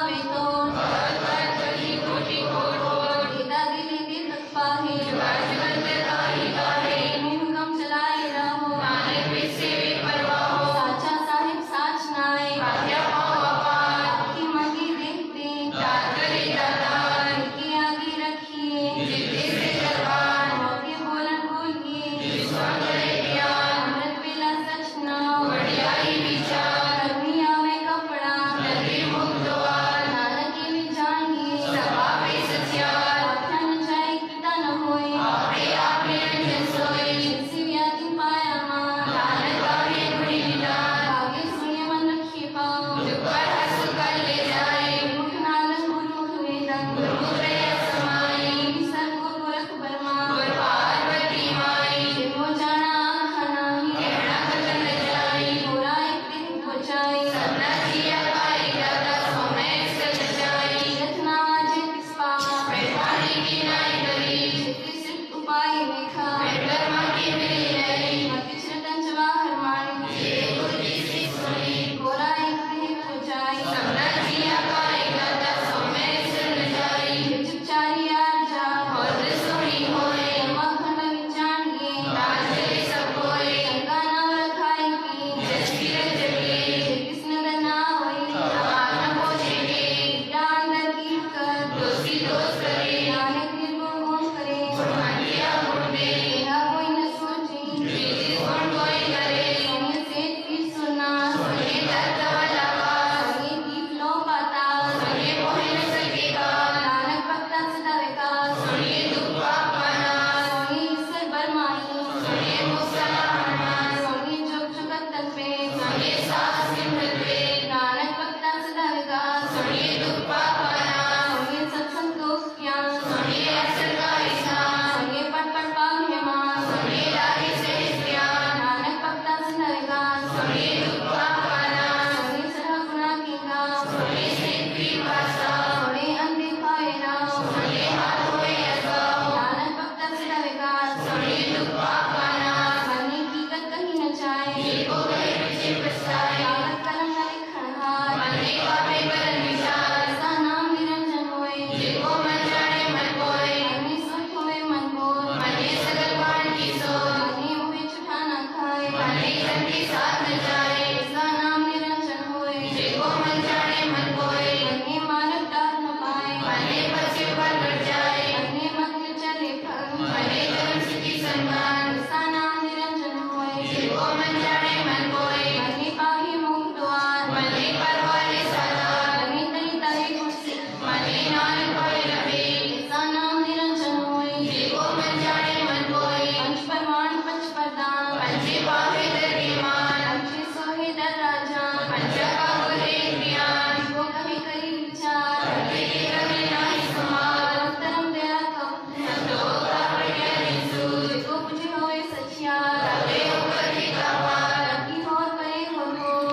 のび。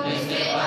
pois teu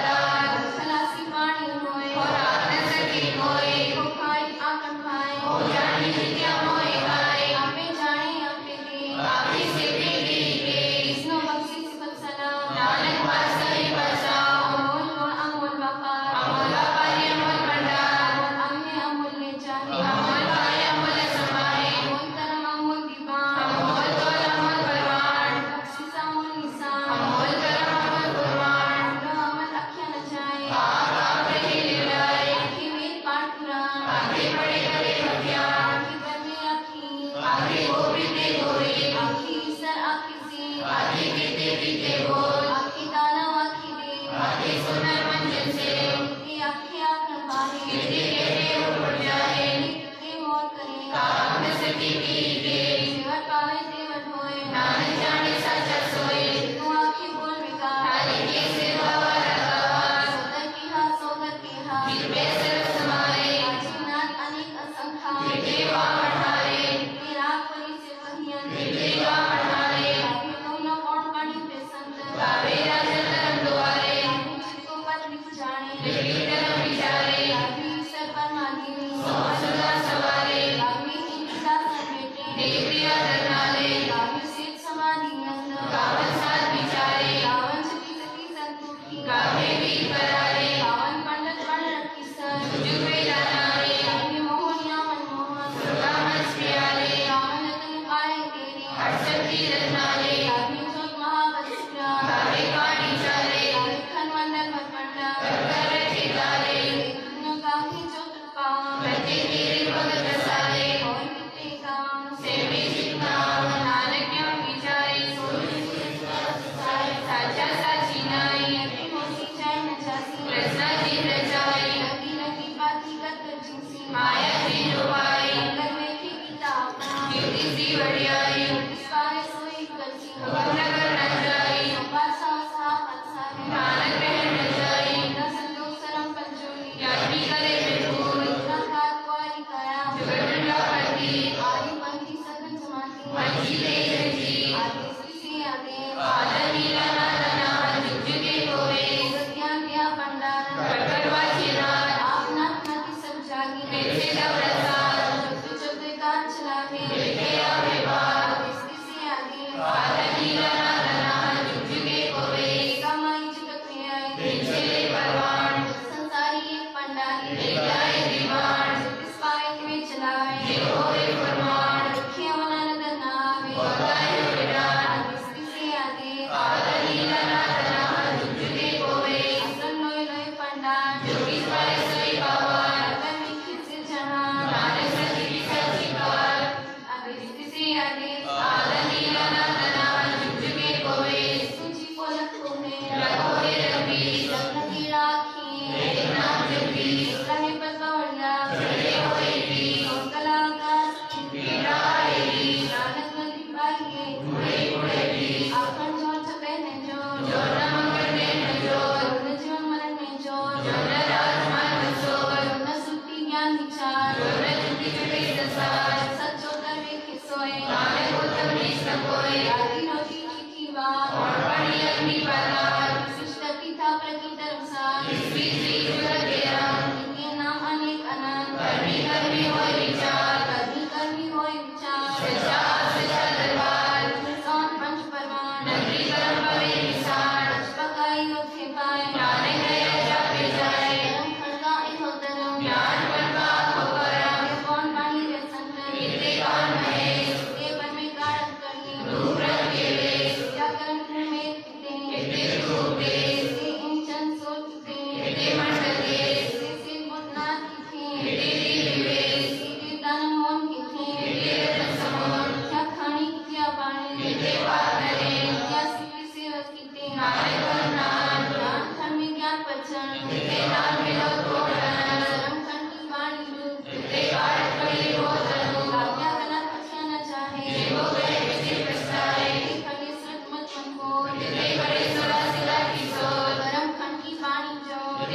Amen.